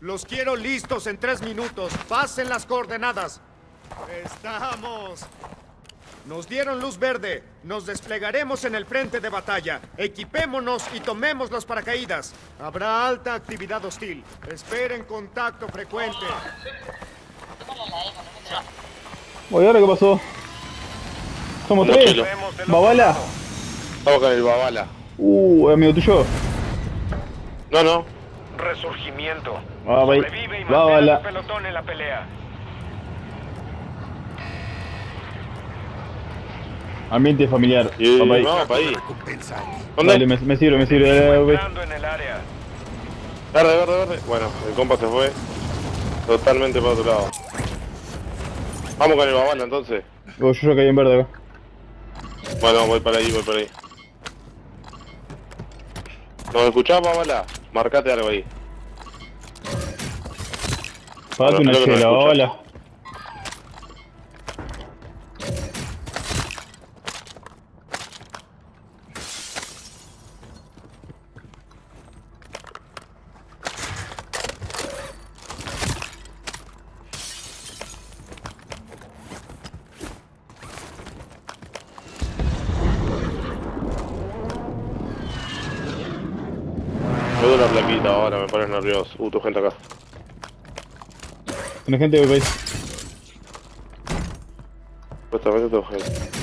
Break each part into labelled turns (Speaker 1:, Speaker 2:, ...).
Speaker 1: Los quiero listos en tres minutos. Pasen las coordenadas. Estamos. Nos dieron luz verde. Nos desplegaremos en el frente de batalla. Equipémonos y tomemos los paracaídas. Habrá alta actividad hostil. Esperen contacto frecuente.
Speaker 2: Oye, ¿ahora qué pasó? Somos tres.
Speaker 3: Mochilo.
Speaker 2: Babala.
Speaker 3: Estamos con el Babala.
Speaker 2: Uh, amigo tuyo.
Speaker 3: No, no.
Speaker 4: Resurgimiento.
Speaker 2: Vai-
Speaker 4: Sobrevive y
Speaker 2: va,
Speaker 4: mantén
Speaker 2: bala.
Speaker 4: a tu pelotón en la pelea.
Speaker 2: Ambiente familiar. Vamos
Speaker 3: para ahí.
Speaker 2: Dale,
Speaker 3: ¿Dónde?
Speaker 2: me, me sirve, me sirve. dale, dale,
Speaker 4: Entrando en el área.
Speaker 3: Verde, verde, verde. Bueno, el compa se fue. Totalmente para otro lado. Vamos con el Babala entonces.
Speaker 2: Oh, yo ya caí en verde acá.
Speaker 3: Bueno, voy para ahí, voy para ahí. ¿Nos escuchás, Babala? Marcate algo ahí. Bueno,
Speaker 2: una chela,
Speaker 3: me escucha.
Speaker 2: babala.
Speaker 3: Me doy una plaquita ahora, me pones nervioso. Uh, tu gente acá.
Speaker 2: Tiene gente de país.
Speaker 3: Supuestamente tu gente.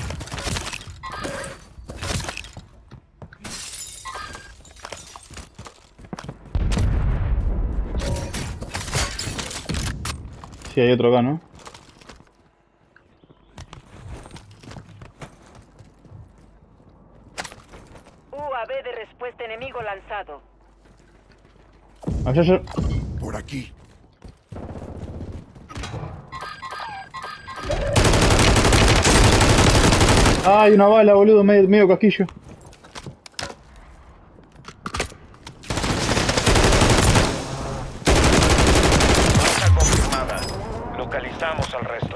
Speaker 2: Sí, hay otro acá, ¿no?
Speaker 5: UAV de respuesta enemigo lanzado.
Speaker 2: Allá, allá.
Speaker 6: Por aquí.
Speaker 2: Hay una bala, boludo, medio, medio casquillo.
Speaker 4: Baja confirmada. Localizamos al resto.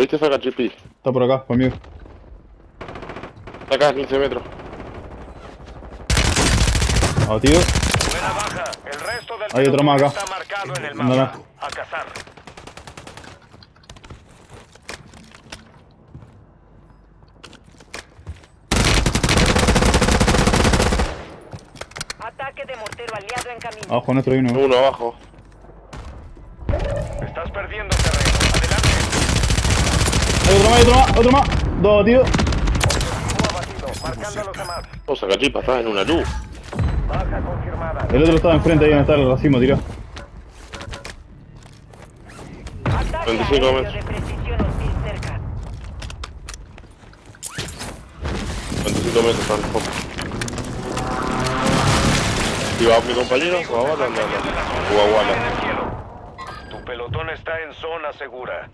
Speaker 3: ¿Lo viste, Saca Chipi?
Speaker 2: Está por acá, conmigo.
Speaker 3: Está acá, 15 metros.
Speaker 2: Abatido.
Speaker 4: Buena baja. El resto del
Speaker 2: Hay otro más acá.
Speaker 4: está marcado en el
Speaker 2: No, no.
Speaker 4: mapa. A cazar.
Speaker 5: Ataque de mortero aliado en camino.
Speaker 2: Abajo nuestro hay uno.
Speaker 3: Uno abajo.
Speaker 4: Estás perdiendo terreno.
Speaker 2: Hay otro más, hay otro más, otro más. Dos abatidos.
Speaker 4: Objetivo abatido. Marcando a los demás.
Speaker 3: Oh, Sacachipa, estás en una luz.
Speaker 4: Baja confirmada.
Speaker 2: El otro estaba enfrente ahí donde está el racimo tirado.
Speaker 5: Ataque
Speaker 3: 25
Speaker 5: aéreo
Speaker 3: metros.
Speaker 5: de precisión hostil cerca.
Speaker 3: 25 metros están. compa. ¿Y va mi compañero o a Wala?
Speaker 4: En.
Speaker 3: O a.
Speaker 4: En el. Tu pelotón está en zona segura.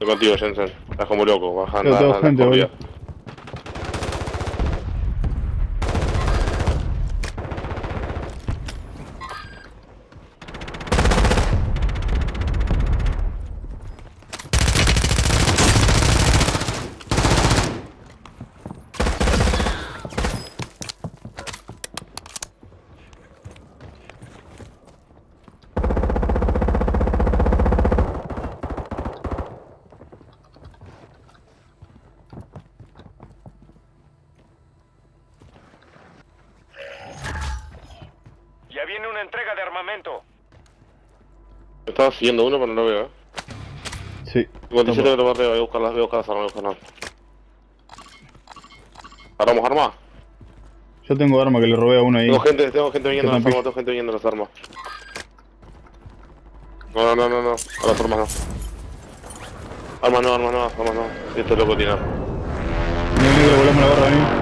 Speaker 3: Estoy contigo, Jensen. Estás como loco, bajando.
Speaker 2: Yo tengo gente,
Speaker 3: estaba siguiendo uno, pero no lo veo, eh.
Speaker 2: Sí.
Speaker 3: 57 metros arriba, voy a buscar las, voy a buscar las armas, voy a buscar las ¿Paramos armas?
Speaker 2: Yo tengo arma que le robé a uno ahí.
Speaker 3: Tengo gente, tengo gente viniendo
Speaker 2: Que
Speaker 3: las armas, tengo gente viniendo las armas. No, no, no, no, no, a las armas no. Armas no, armas no, armas no. Este loco tiene armas.
Speaker 2: Que le volamos la barra, vení.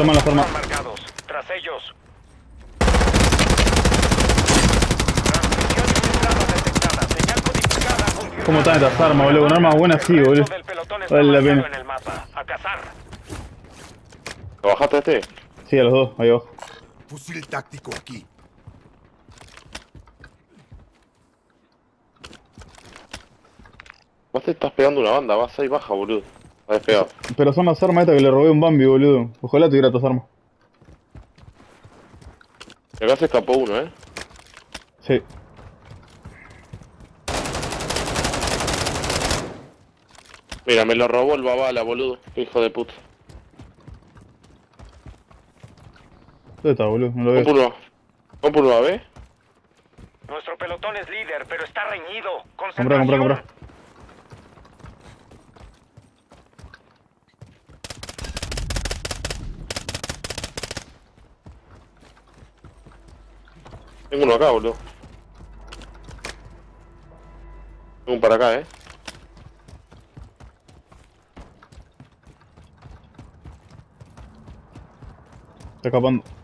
Speaker 2: En la forma.
Speaker 4: marcados. tras ellos.
Speaker 2: ¿Cómo están estas armas, boludo? Con armas buenas sí, boludo. Vale la pena.
Speaker 3: ¿Lo bajaste a este?
Speaker 2: Sí, a los dos, ahí abajo.
Speaker 6: Fusil táctico aquí.
Speaker 3: Vos te estás pegando una banda, vas ahí baja, boludo.
Speaker 2: Pero son las armas estas que le robé a un Bambi, boludo. Ojalá tuviera estas armas.
Speaker 3: Y acá se escapó uno, eh.
Speaker 2: Sí.
Speaker 3: Mira, me lo robó el babala, boludo. Hijo de puta.
Speaker 2: ¿Dónde está, boludo? No lo veo.
Speaker 3: Compro uno, ¿ves?
Speaker 4: Nuestro pelotón es líder, pero está reñido.
Speaker 2: Comprá, comprá, comprá.
Speaker 3: Tengo uno acá, boludo. Tengo un para acá, eh.
Speaker 2: Está escapando.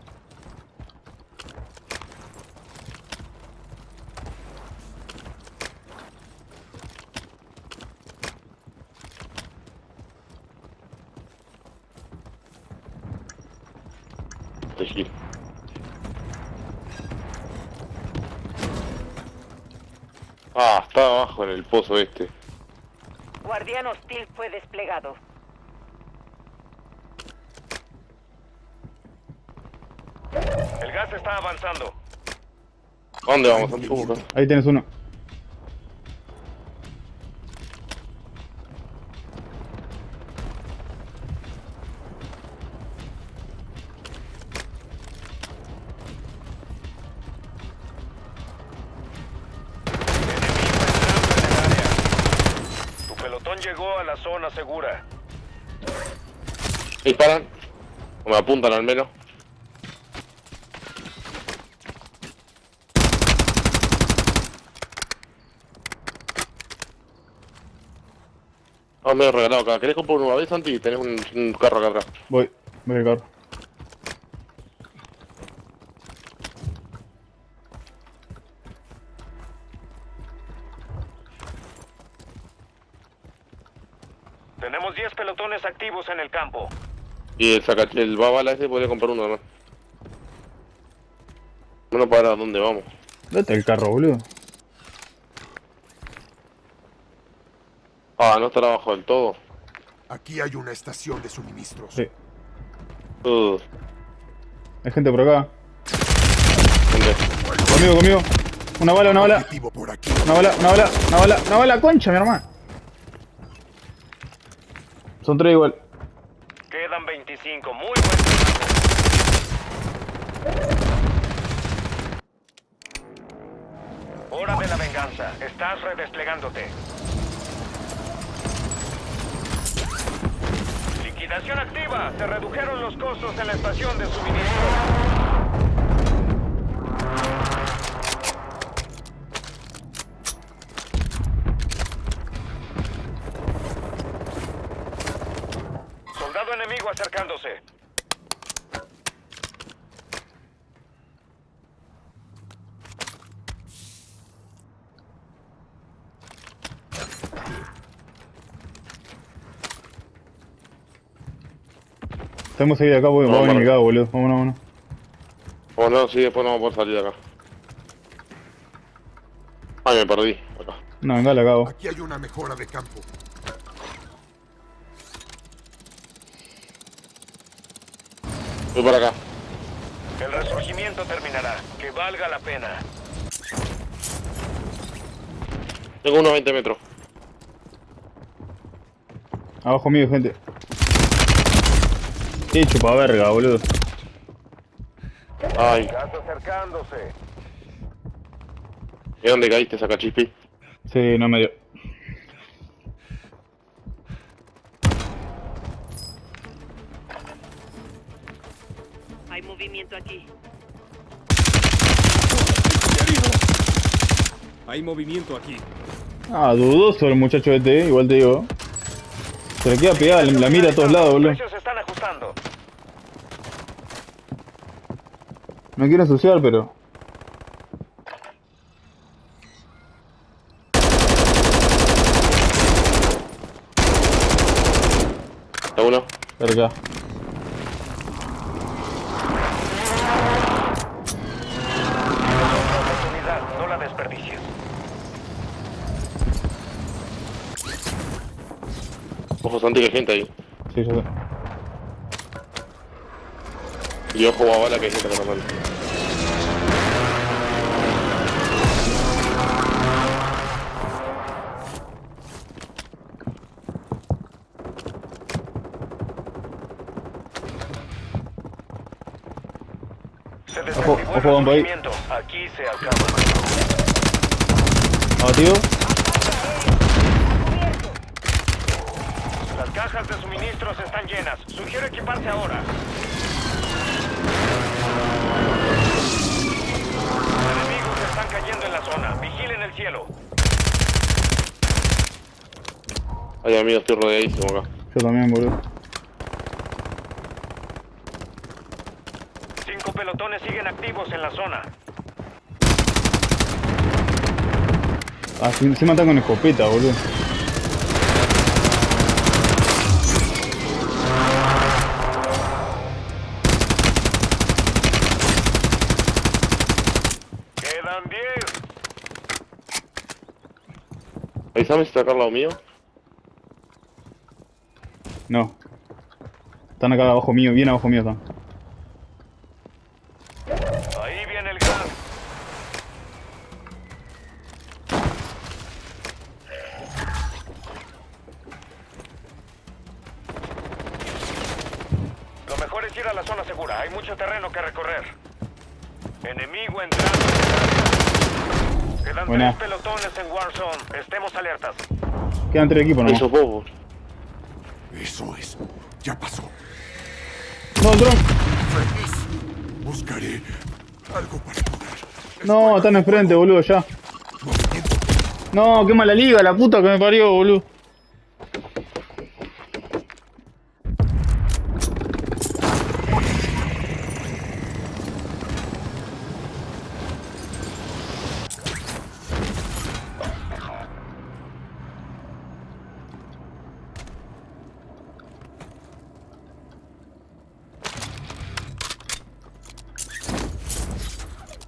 Speaker 3: Ah, está abajo en el pozo este.
Speaker 5: Guardián hostil fue desplegado.
Speaker 4: El gas está avanzando.
Speaker 3: ¿A dónde vamos.
Speaker 2: Ahí tienes uno.
Speaker 4: Llegó a la zona segura.
Speaker 3: Disparan. O me apuntan al menos. Ah, me he regalado acá. ¿Querés comprar una vez, Santi? Tenés un, un carro acá atrás.
Speaker 2: Voy. Voy al carro.
Speaker 4: Tenemos 10 pelotones activos en el campo.
Speaker 3: Y el saca el babala ese podría comprar uno además. Bueno, para dónde vamos.
Speaker 2: ¿Dónde está el carro, boludo?
Speaker 3: Ah, no estará abajo del todo.
Speaker 6: Aquí hay una estación de suministros.
Speaker 2: Sí.
Speaker 3: Uh,
Speaker 2: Hay gente por acá.
Speaker 3: ¿dónde?
Speaker 2: Conmigo, conmigo. Una bala, una bala.
Speaker 6: Por aquí.
Speaker 2: Una bala, una bala, una bala, una bala, concha, mi hermano. Son tres igual.
Speaker 4: Quedan 25. Muy buen trabajo. Hora de la venganza. Estás redesplegándote. Liquidación activa. Se redujeron los costos en la estación de suministro. Enemigo acercándose.
Speaker 2: Tenemos que ir acá, voy,
Speaker 3: No,
Speaker 2: vamos a venir acá, boludo. Vámonos, vámonos.
Speaker 3: O no, sí, después no vamos a poder salir de acá. Ay, me perdí. Acá.
Speaker 2: No, venga, acá, vos.
Speaker 6: Aquí hay una mejora de campo.
Speaker 3: Voy para acá.
Speaker 4: El resurgimiento terminará. Que valga la pena.
Speaker 3: Tengo unos 20 metros.
Speaker 2: Abajo mío, gente. Qué chupa verga, boludo.
Speaker 3: Ay,
Speaker 4: acercándose.
Speaker 3: ¿y dónde caíste, saca chispi?
Speaker 2: Sí, no me dio.
Speaker 5: Movimiento aquí.
Speaker 7: Hay movimiento aquí.
Speaker 2: Ah, dudoso el muchacho este, igual te digo. Se le queda pegada la, la mira a todos lados,
Speaker 4: Los
Speaker 2: boludo.
Speaker 4: se están ajustando.
Speaker 2: No quiero asociar, pero.
Speaker 3: Está uno.
Speaker 2: Cerca.
Speaker 4: Oportunidad, no la desperdicies.
Speaker 3: Santi que hay gente ahí.
Speaker 2: Sí, yo sé.
Speaker 3: Y ojo a bala que hay gente.
Speaker 4: Se
Speaker 2: Ojo, ojo, bomba ahí.
Speaker 4: Aquí se acaba.
Speaker 2: Abatido.
Speaker 4: Las cajas de suministros están llenas. Sugiero equiparse ahora. Enemigos están cayendo en la zona. Vigilen el cielo.
Speaker 3: Ay amigo, estoy rodeadísimo acá.
Speaker 2: Yo también, boludo.
Speaker 4: Cinco pelotones siguen activos en la zona.
Speaker 2: Ah, se matan con escopeta, boludo.
Speaker 3: Avísame si está acá al lado mío.
Speaker 2: No. Están acá abajo mío, bien abajo mío están.
Speaker 4: Quedan tres
Speaker 2: equipos
Speaker 3: vos, vos.
Speaker 6: Eso es. Ya pasó.
Speaker 2: No, dron.
Speaker 6: Feliz. Buscaré algo para poder.
Speaker 2: No, están enfrente, boludo, ya. No, qué mala liga, la puta que me parió, boludo.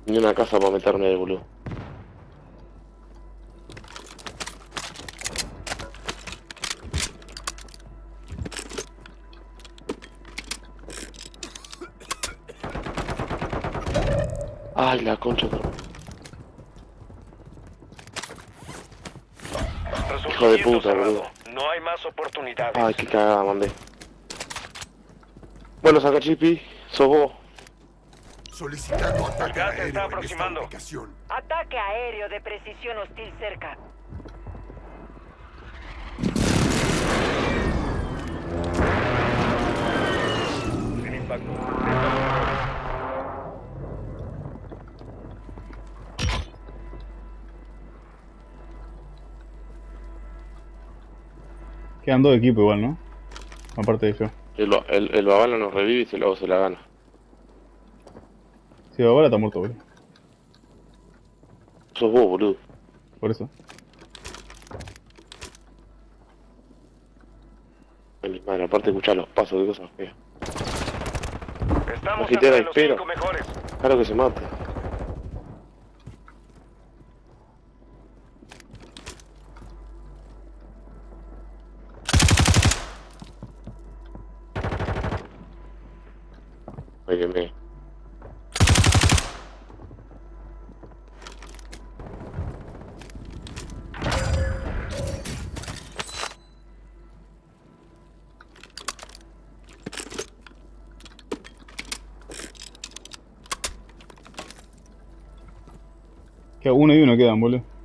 Speaker 3: Ni una casa para meterme ahí, boludo. Ay, la concha. Hijo de puta, boludo.
Speaker 4: No hay más oportunidades.
Speaker 3: Ay, qué cagada mandé. Bueno, saca Chipi, sos vos.
Speaker 6: Solicitando ataque aéreo
Speaker 4: está
Speaker 6: en esta
Speaker 4: aproximando.
Speaker 5: Ataque aéreo de precisión hostil cerca.
Speaker 4: Sin impacto.
Speaker 2: Quedan dos equipos igual, ¿no? Aparte de yo.
Speaker 3: El, el, el babala nos revive y se, luego se la gana.
Speaker 2: Si va ahora está muerto, boludo.
Speaker 3: Sos vos, boludo.
Speaker 2: Por eso.
Speaker 3: Ay, Madre, aparte escuchar los pasos de cosas feas.
Speaker 4: Estamos entre los
Speaker 3: espera.
Speaker 4: cinco mejores.
Speaker 3: Claro que se mate. Óyeme.
Speaker 2: Queda uno y uno quedan, boludo.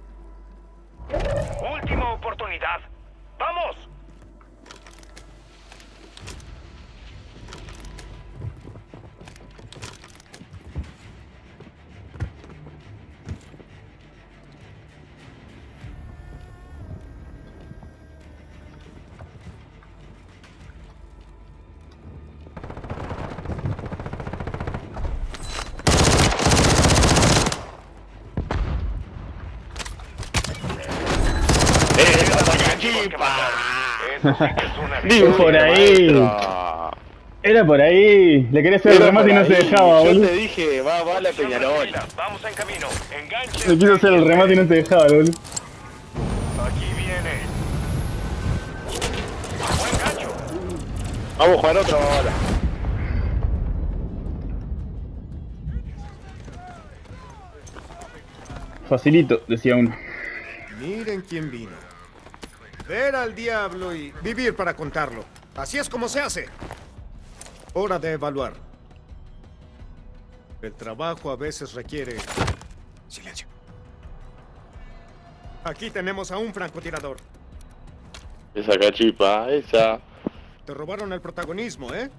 Speaker 4: Eso sí que es una
Speaker 3: Digo,
Speaker 2: por ahí.
Speaker 3: maestro.
Speaker 2: Era por ahí. Le quería hacer el remate y no se dejaba,
Speaker 3: Yo
Speaker 2: boludo.
Speaker 3: te dije, va, va la Peñarol.
Speaker 4: Tranquila, Vamos en camino. Enganche.
Speaker 2: Le quiso hacer el remate y no se dejaba, boludo.
Speaker 4: Aquí viene. Buen gancho.
Speaker 3: Vamos a jugar otra bola.
Speaker 2: Facilito, decía uno.
Speaker 1: Miren quién vino. Ver al diablo y vivir para contarlo. Así es como se hace. Hora de evaluar. El trabajo a veces requiere... Silencio. Aquí tenemos a un francotirador.
Speaker 3: Esa cachipa, esa.
Speaker 1: Te robaron el protagonismo, ¿eh?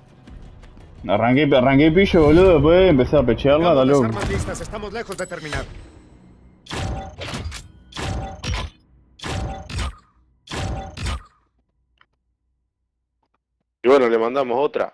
Speaker 2: Arranqué, arranqué pillo, boludo, después empecé a pechearla, da
Speaker 1: las
Speaker 2: loco.
Speaker 1: armas listas, estamos lejos de terminar.
Speaker 3: Bueno, le mandamos otra.